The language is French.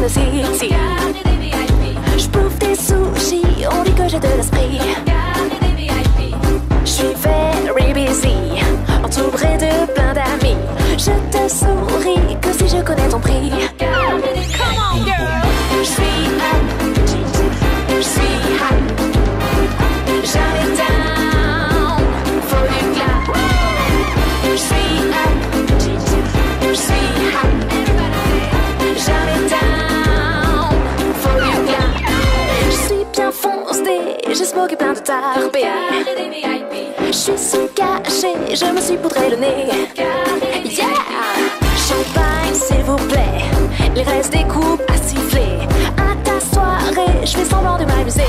decir, sí. Je suis caché, je me suis poudré le nez. Champagne, s'il vous plaît. Les restes des coupes à siffler. À ta soirée, je fais semblant de m'amuser.